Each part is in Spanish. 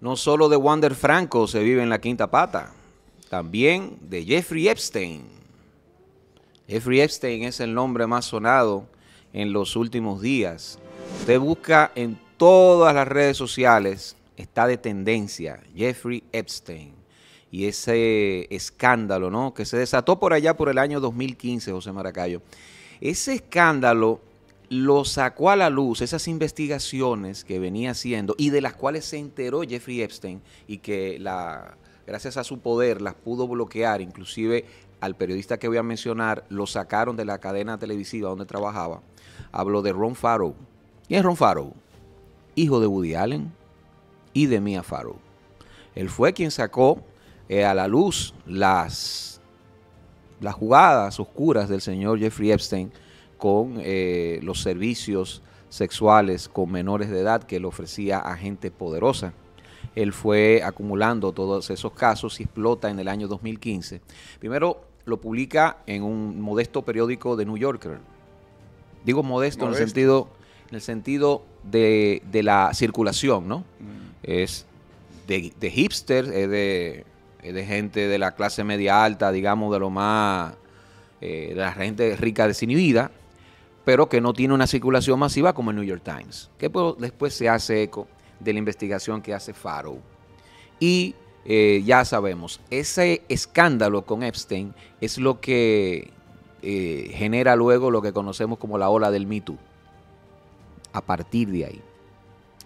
No solo de Wander Franco se vive en la quinta pata, también de Jeffrey Epstein. Jeffrey Epstein es el nombre más sonado en los últimos días. Usted busca en todas las redes sociales, está de tendencia, Jeffrey Epstein. Y ese escándalo, ¿no? Que se desató por allá por el año 2015, José Maracayo. Ese escándalo lo sacó a la luz esas investigaciones que venía haciendo y de las cuales se enteró Jeffrey Epstein y que la, gracias a su poder las pudo bloquear, inclusive al periodista que voy a mencionar lo sacaron de la cadena televisiva donde trabajaba. Hablo de Ron Farrow. ¿Quién es Ron Farrow? Hijo de Woody Allen y de Mia Farrow. Él fue quien sacó eh, a la luz las, las jugadas oscuras del señor Jeffrey Epstein con eh, los servicios sexuales con menores de edad que le ofrecía a gente poderosa. Él fue acumulando todos esos casos y explota en el año 2015. Primero lo publica en un modesto periódico de New Yorker. Digo modesto, en el sentido, en el sentido de, la circulación, ¿no? Mm. Es de, de hipsters, es de, de gente de la clase media alta, digamos, de lo más, eh, de la gente rica desinhibida, pero que no tiene una circulación masiva como el New York Times, que después se hace eco de la investigación que hace Farrow. Y eh, ya sabemos, ese escándalo con Epstein es lo que eh, genera luego lo que conocemos como la ola del Me Too. A partir de ahí.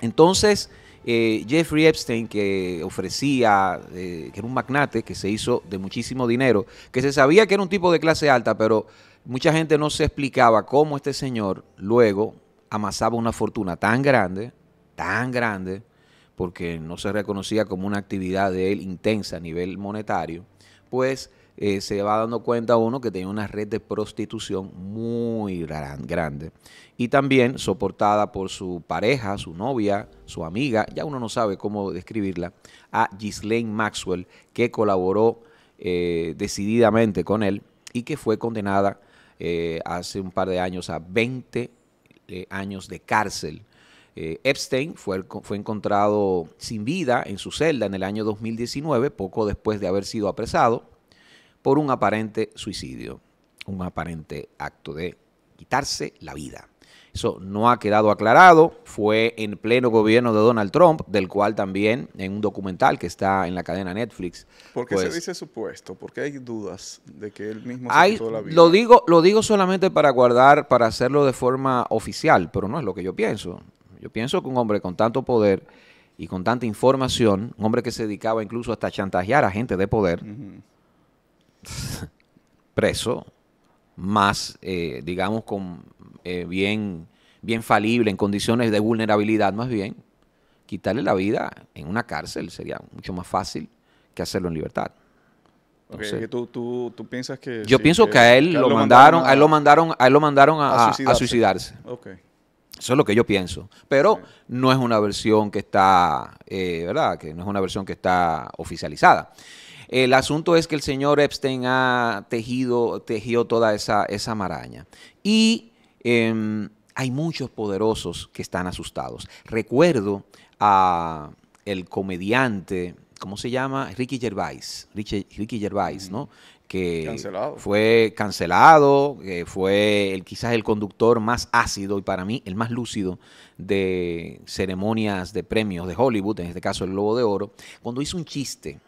Entonces, eh, Jeffrey Epstein, que ofrecía, que era un magnate, que se hizo de muchísimo dinero, que se sabía que era un tipo de clase alta, pero mucha gente no se explicaba cómo este señor luego amasaba una fortuna tan grande, tan grande, porque no se reconocía como una actividad de él intensa a nivel monetario, pues eh, se va dando cuenta uno que tenía una red de prostitución muy grande y también soportada por su pareja, su novia, su amiga, ya uno no sabe cómo describirla, a Ghislaine Maxwell, que colaboró eh, decididamente con él y que fue condenada eh, hace un par de años a 20 eh, años de cárcel. Eh, Epstein fue, fue encontrado sin vida en su celda en el año 2019, poco después de haber sido apresado, por un aparente suicidio, un aparente acto de quitarse la vida. Eso no ha quedado aclarado. Fue en pleno gobierno de Donald Trump, del cual también en un documental que está en la cadena Netflix. ¿Por qué se pues, dice supuesto? Porque hay dudas de que él mismo se quitó la vida. Lo digo, lo digo solamente para guardar, para hacerlo de forma oficial, pero no es lo que yo pienso. Yo pienso que un hombre con tanto poder y con tanta información, un hombre que se dedicaba incluso hasta a chantajear a gente de poder, preso, más, eh, digamos, con eh, bien, bien falible, en condiciones de vulnerabilidad más bien, quitarle la vida en una cárcel sería mucho más fácil que hacerlo en libertad. tú, piensas que... Yo pienso que, a él lo mandaron, a, él lo mandaron, a él lo mandaron a, suicidarse. Eso es lo que yo pienso. Pero no es una versión que está, eh, ¿verdad? Que no es una versión que está oficializada. El asunto es que el señor Epstein ha tejido, tejido toda esa, esa maraña. Y em, hay muchos poderosos que están asustados. Recuerdo a el comediante, ¿cómo se llama? Ricky Gervais. Ricky, Gervais, ¿no? que fue cancelado, que fue el, quizás el conductor más ácido y para mí el más lúcido de ceremonias de premios de Hollywood, en este caso el Globo de Oro, cuando hizo un chiste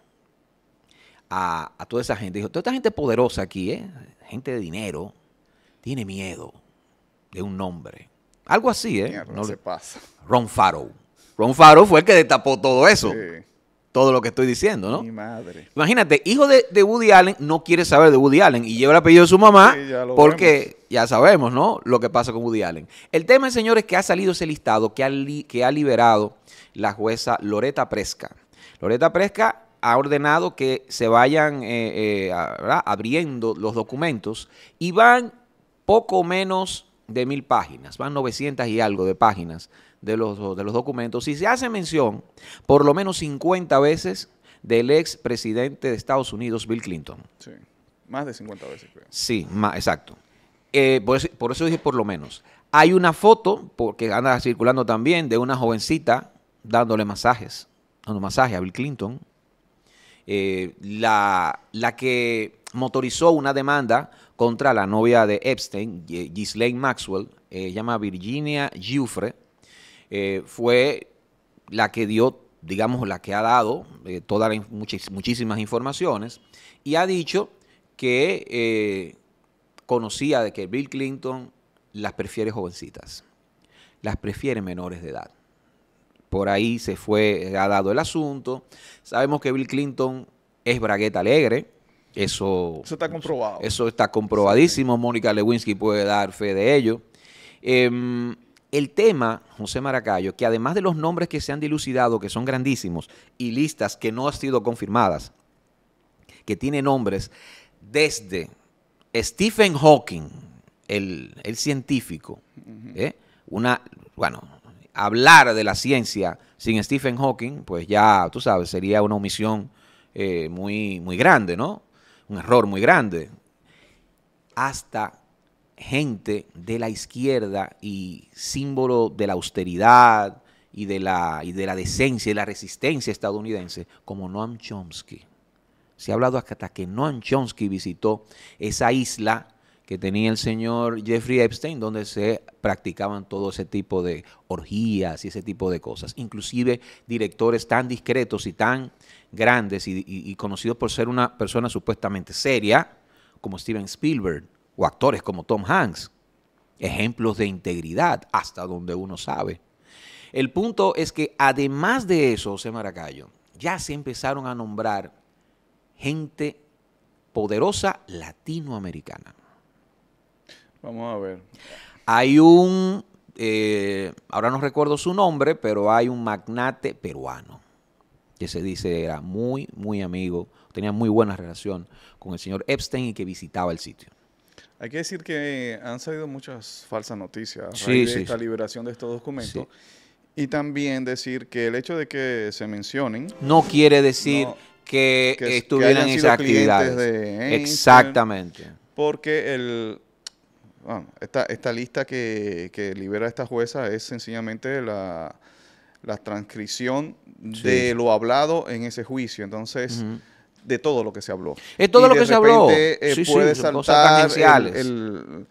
a, toda esa gente. Dijo, toda esta gente poderosa aquí, ¿eh? gente de dinero, tiene miedo de un nombre. Algo así, ¿eh? no se pasa. Ron Farrow. Ron Farrow fue el que destapó todo eso. Todo lo que estoy diciendo, ¿no? Mi madre. Imagínate, hijo de, Woody Allen no quiere saber de Woody Allen y lleva el apellido de su mamá porque ya sabemos, ¿no? Lo que pasa con Woody Allen. El tema, señores, es que ha salido ese listado que ha, que ha liberado la jueza Loreta Presca. Loreta Presca ha ordenado que se vayan eh, eh, abriendo los documentos y van poco menos de mil páginas, van 900 y algo de páginas de los, de los documentos y se hace mención por lo menos 50 veces del ex presidente de Estados Unidos, Bill Clinton. Sí, más de 50 veces. Creo. Sí, más, exacto. Eh, por, eso, por, eso, dije por lo menos. Hay una foto, porque anda circulando también, de una jovencita dándole masajes dando masaje a Bill Clinton. Eh, la, la que motorizó una demanda contra la novia de Epstein, Ghislaine Maxwell, eh, llama Virginia Giuffre, eh, fue la que dio, digamos, la que ha dado eh, todas las muchísimas informaciones y ha dicho que eh, conocía de que Bill Clinton las prefiere jovencitas, las prefiere menores de edad. Por ahí se fue, ha dado el asunto. Sabemos que Bill Clinton es bragueta alegre. Eso, Eso está comprobado. eso está comprobadísimo. Mónica Lewinsky puede dar fe de ello. Em, el tema, José Maracayo, que además de los nombres que se han dilucidado, que son grandísimos, y listas que no han sido confirmadas, que tiene nombres desde Stephen Hawking, el, el científico, ¿eh? una, bueno, hablar de la ciencia sin Stephen Hawking, pues ya, tú sabes, sería una omisión eh, muy, muy grande, ¿no? Un error muy grande. Hasta gente de la izquierda y símbolo de la austeridad y de la, y de la decencia y la resistencia estadounidense, como Noam Chomsky. Se ha hablado hasta que Noam Chomsky visitó esa isla que tenía el señor Jeffrey Epstein, donde se practicaban todo ese tipo de orgías y ese tipo de cosas. Inclusive directores tan discretos y tan grandes y, y- conocidos por ser una persona supuestamente seria, como Steven Spielberg, o actores como Tom Hanks. Ejemplos de integridad, hasta donde uno sabe. El punto es que además de eso, José Maracayo, ya se empezaron a nombrar gente poderosa latinoamericana. Vamos a ver. Hay un, eh, ahora no recuerdo su nombre, pero hay un magnate peruano que se dice era muy, muy amigo, tenía muy buena relación con el señor Epstein y que visitaba el sitio. Hay que decir que han salido muchas falsas noticias a Sí, raíz de sí, esta sí. liberación de estos documentos. Y también decir que el hecho de que se mencionen No quiere decir No, que, estuvieran en esas actividades. de Einstein. Exactamente. porque el bueno, esta, esta lista que, que libera esta jueza es sencillamente la, la transcripción Sí. de lo hablado en ese juicio. Entonces, de todo lo que se habló. Es todo Y lo de que se habló. eh, Sí, sí, cosas tangenciales. el, el-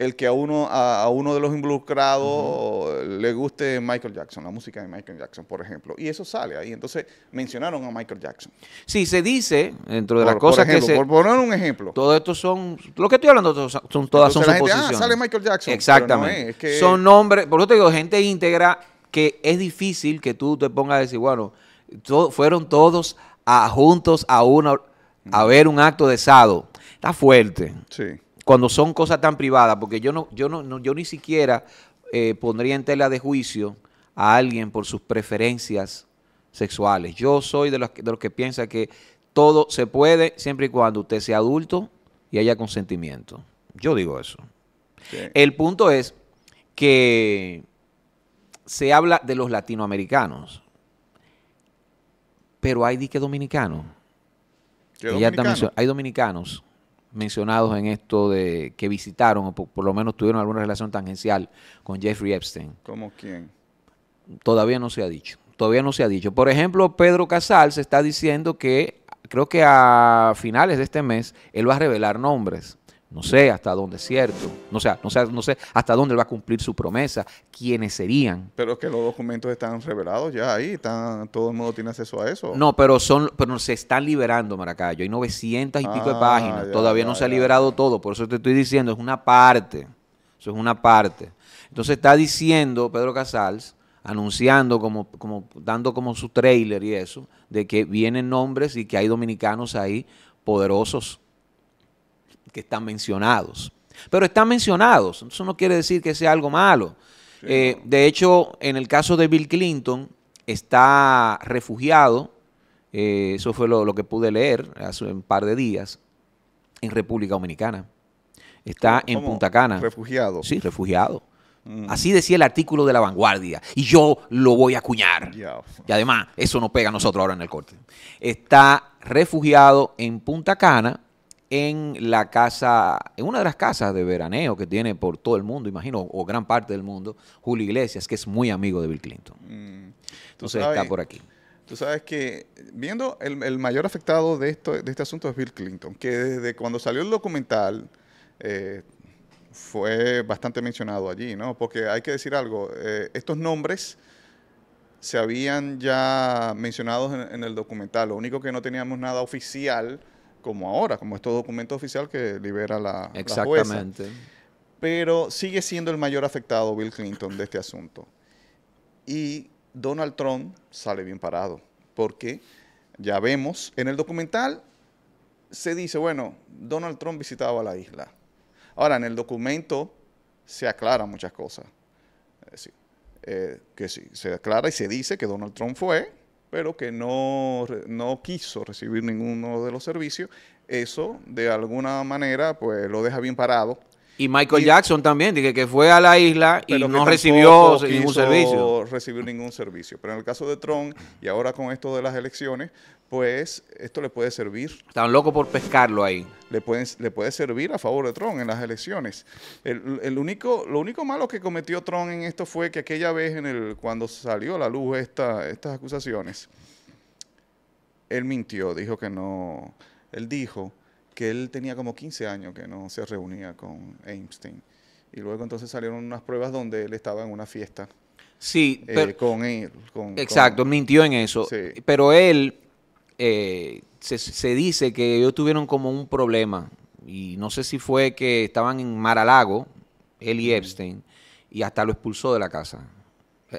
el que a uno, a, a uno de los involucrados le guste Michael Jackson, la música de Michael Jackson, por ejemplo. Y eso sale ahí. Entonces, mencionaron a Michael Jackson. Sí, se dice, dentro de por, las cosas por ejemplo, que se... por poner un ejemplo. Todo esto son... Lo que estoy hablando son, son todas son Entonces la gente, ah, suposiciones. sale Michael Jackson. no Exactamente. es, es que- Son nombres... Por eso te digo, gente íntegra que es difícil que tú te pongas a decir, bueno, to- fueron todos a- juntos a uno a ver un acto de sado. Está fuerte. Sí. Cuando son cosas tan privadas, porque yo no, yo no, no- yo ni siquiera eh, pondría en tela de juicio a alguien por sus preferencias sexuales. Yo soy de los, que- de los que piensa que todo se puede siempre y cuando usted sea adulto y haya consentimiento. Yo digo eso. sí. El punto es que se habla de los latinoamericanos, pero hay dique dominicanos. ¿Qué Ella está dominicano? hay dominicanos mencionados en esto de que visitaron o por, por lo menos tuvieron alguna relación tangencial con Jeffrey Epstein. ¿Cómo quién? Todavía no se ha dicho. Todavía no se ha dicho. Por ejemplo, Pedro Casal se está diciendo que creo que a finales de este mes él va a revelar nombres. No sé hasta dónde es cierto. No sé, no sé, no sé hasta dónde va a cumplir su promesa. ¿Quiénes serían? Pero es que los documentos están revelados ya ahí, están, todo el mundo tiene acceso a eso. No, pero son, pero se están liberando, Maracayo. Hay 900 y pico de Ah, páginas. ya, Todavía ya, no se ha liberado todo. Por eso te estoy diciendo, es una parte. Eso es una parte. Entonces está diciendo Pedro Casals, anunciando como, como, dando como su trailer y eso, de que vienen nombres y que hay dominicanos ahí poderosos que están mencionados. Pero están mencionados. Eso no quiere decir que sea algo malo. Sí, Eh, de hecho, en el caso de Bill Clinton, está refugiado, eh, eso fue lo, lo que pude leer hace un par de días, en República Dominicana. Está en. Punta Cana. Refugiado. Sí, refugiado. Mm. Así decía el artículo de la vanguardia. Y yo lo voy a acuñar. Y además, eso nos pega a nosotros ahora en el corte. Está refugiado en Punta Cana, en la casa, en una de las casas de veraneo que tiene por todo el mundo, imagino, o gran parte del mundo, Julio Iglesias, que es muy amigo de Bill Clinton. Mm. Entonces sabes- está por aquí. Tú sabes que viendo el, el mayor afectado de, esto, de este asunto es Bill Clinton, que desde cuando salió el documental eh, fue bastante mencionado allí, ¿no? Porque hay que decir algo, eh, estos nombres se habían ya mencionado en, en el documental, lo único que no teníamos nada oficial como ahora, como estos documentos oficial que libera la, la jueza. Exactamente. Pero sigue siendo el mayor afectado Bill Clinton de este asunto. Y Donald Trump sale bien parado, porque ya vemos en el documental se dice, bueno, Donald Trump visitaba la isla. Ahora, en el documento se aclaran muchas cosas. Es decir, eh, que sí, se aclara y se dice que Donald Trump fue, pero que no, no quiso recibir ninguno de los servicios. Eso, de alguna manera, pues lo deja bien parado. Y Michael Y- Jackson también, dije que fue a la isla y no recibió ningún servicio. recibir ningún servicio. Pero en el caso de Trump, y ahora con esto de las elecciones, pues esto le puede servir Estaban locos por pescarlo ahí. le, pueden, le puede servir a favor de Trump en las elecciones. El, el único, lo único malo que cometió Trump en esto fue que aquella vez en el, cuando salió a la luz esta, estas acusaciones, él mintió, dijo que no, él dijo que él tenía como 15 años que no se reunía con Einstein. Y luego entonces salieron unas pruebas donde él estaba en una fiesta Sí, eh, pero- con él. con- exacto, con- mintió en eso. Sí. Pero él, eh, se, se dice que ellos tuvieron como un problema. Y no sé si fue que estaban en Mar-a-Lago, él y Epstein, y hasta lo expulsó de la casa.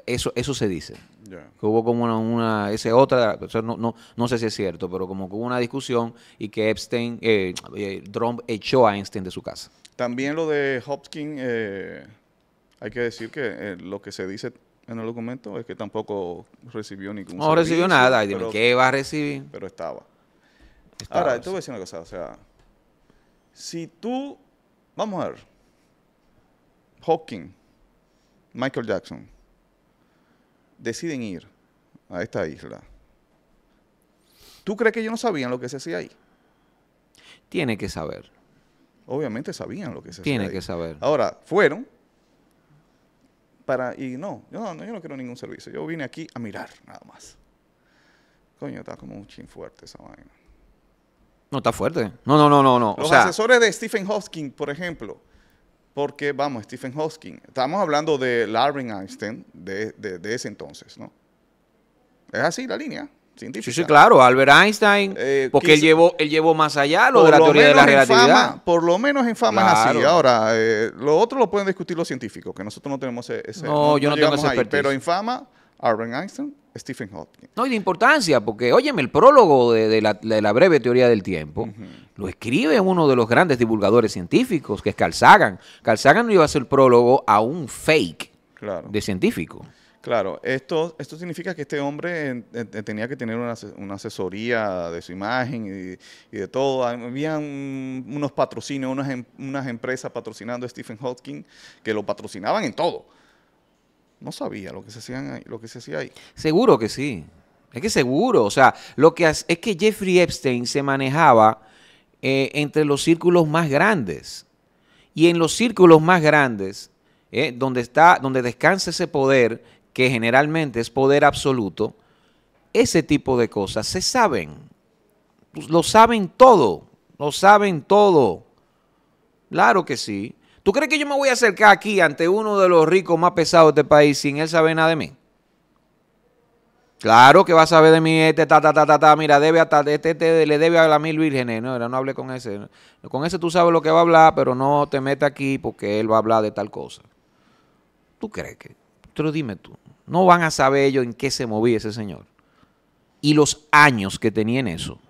Eso, eso se dice. Que hubo como una, una ese otra, o sea, no, no, no sé si es cierto, pero como que hubo una discusión y que Epstein, eh, eh, Trump echó a Einstein de su casa. También lo de Hopkins, eh, hay que decir que eh, lo que se dice en el documento es que tampoco recibió ningún No recibió nada. Y dime, pero, ¿qué va a recibir? pero estaba. Estaba, Ahora, te sí. voy a decir una cosa, o sea, si tú, vamos a ver, Hawking, Michael Jackson, deciden ir a esta isla, ¿tú crees que ellos no sabían lo que se hacía ahí? Tiene que saber. Obviamente sabían lo que se Tiene hacía ahí. que saber. Ahora, fueron para, y no, yo no, yo no quiero ningún servicio, yo vine aquí a mirar, nada más. Coño, está como un chin fuerte esa vaina. No, está fuerte. No, no, no, no, no. Los o sea, asesores de Stephen Hawking, por ejemplo, porque, vamos, Stephen Hawking, estamos hablando de Larry Einstein de, de- de ese entonces, ¿no? Es así la línea científica. sí, sí, claro, Albert Einstein, Eh, porque él llevó, él llevó más allá lo de la teoría de la relatividad. fama- por lo menos en fama es así. Claro. Ahora, eh, lo otro lo pueden discutir los científicos, que nosotros no tenemos ese... ese- No, yo no tengo esa ahí. Pero en fama, Albert Einstein, Stephen Hawking. No, y de importancia, porque, óyeme, el prólogo de, de la, de la breve teoría del tiempo lo escribe uno de los grandes divulgadores científicos, que es Carl Sagan. Carl Sagan no iba a hacer prólogo a un fake Claro. de científico. Claro, esto, esto significa que este hombre eh, eh, tenía que tener una, una asesoría de su imagen y, y de todo. Habían unos patrocinios, unas, em- unas empresas patrocinando a Stephen Hawking que lo patrocinaban en todo. No sabía lo que se, hacían ahí- lo que se hacía ahí. Seguro que sí. Es que seguro. O sea, lo que es que Jeffrey Epstein se manejaba eh, entre los círculos más grandes. Y en los círculos más grandes, eh, donde está, donde descansa ese poder, que generalmente es poder absoluto, ese tipo de cosas se saben. Pues lo saben todo. Lo saben todo. Claro que sí. ¿Tú crees que yo me voy a acercar aquí ante uno de los ricos más pesados de este país sin él saber nada de mí? Claro que va a saber de mí este, ta, ta, ta, ta, ta, mira, debe hasta, este, este le debe a las mil vírgenes. No, no hable con ese. Con ese tú sabes lo que va a hablar, pero no te metas aquí porque él va a hablar de tal cosa. ¿Tú crees que? Pero dime tú, no van a saber ellos en qué se movía ese señor. Y los años que tenía en eso.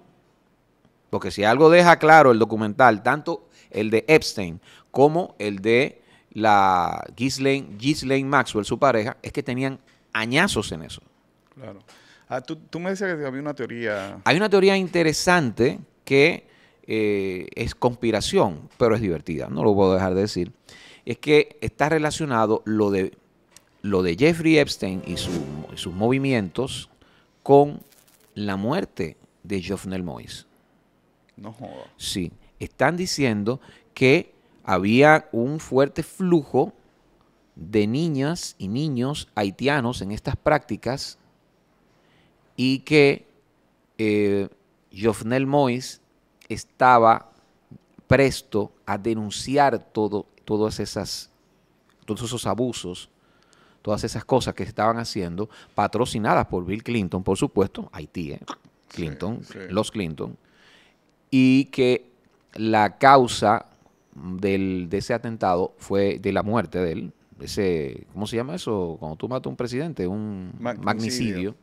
Porque si algo deja claro el documental, tanto el de Epstein como el de la Ghislaine, Ghislaine Maxwell, su pareja, es que tenían añazos en eso. Claro. Ah, tú, tú me decías que había una teoría. Hay una teoría interesante que eh, es conspiración, pero es divertida, no lo puedo dejar de decir. Es que está relacionado lo de, lo de Jeffrey Epstein y, su- y sus movimientos con la muerte de Jovenel Moïse. No joda. Sí, están diciendo que había un fuerte flujo de niñas y niños haitianos en estas prácticas y que eh, Jovenel Mois estaba presto a denunciar todo, todas esas, todos esos abusos, todas esas cosas que se estaban haciendo, patrocinadas por Bill Clinton, por supuesto, Haití, ¿eh? Clinton, sí. los Clinton, y que la causa del, de ese atentado fue de la muerte de él, ese, ¿cómo se llama eso? Cuando tú matas a un presidente, un Magnicidio. magnicidio,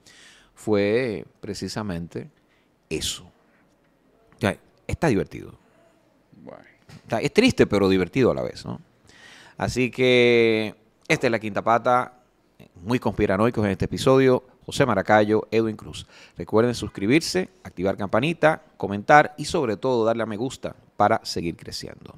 fue precisamente eso. O sea, está divertido. Bueno. O sea, es triste, pero divertido a la vez, ¿no? Así que esta es la quinta pata, muy conspiranoicos en este episodio. José Maracayo, Edwin Cruz. Recuerden suscribirse, activar campanita, comentar y sobre todo darle a me gusta para seguir creciendo.